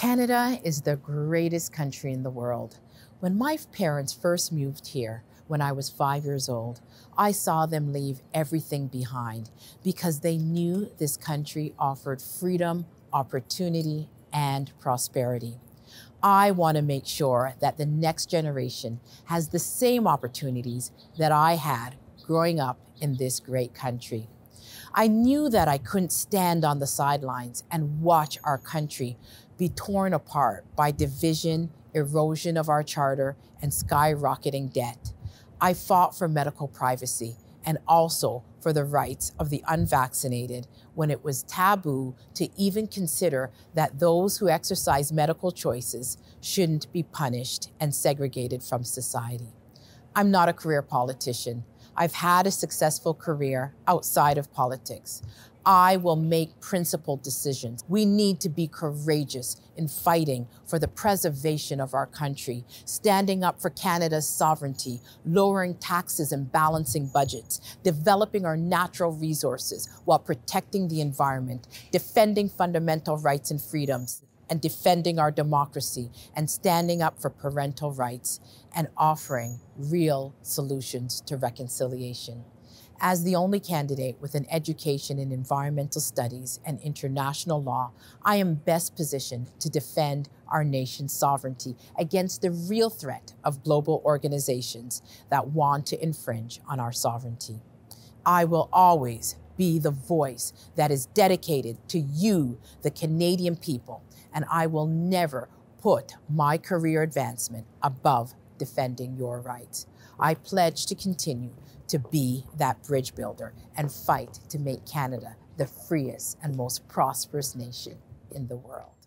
Canada is the greatest country in the world. When my parents first moved here, when I was five years old, I saw them leave everything behind because they knew this country offered freedom, opportunity, and prosperity. I want to make sure that the next generation has the same opportunities that I had growing up in this great country. I knew that I couldn't stand on the sidelines and watch our country be torn apart by division, erosion of our charter, and skyrocketing debt. I fought for medical privacy and also for the rights of the unvaccinated when it was taboo to even consider that those who exercise medical choices shouldn't be punished and segregated from society. I'm not a career politician. I've had a successful career outside of politics. I will make principled decisions. We need to be courageous in fighting for the preservation of our country, standing up for Canada's sovereignty, lowering taxes and balancing budgets, developing our natural resources while protecting the environment, defending fundamental rights and freedoms, and defending our democracy and standing up for parental rights and offering real solutions to reconciliation. As the only candidate with an education in environmental studies and international law, I am best positioned to defend our nation's sovereignty against the real threat of global organizations that want to infringe on our sovereignty. I will always be the voice that is dedicated to you, the Canadian people, and I will never put my career advancement above defending your rights. I pledge to continue to be that bridge builder and fight to make Canada the freest and most prosperous nation in the world.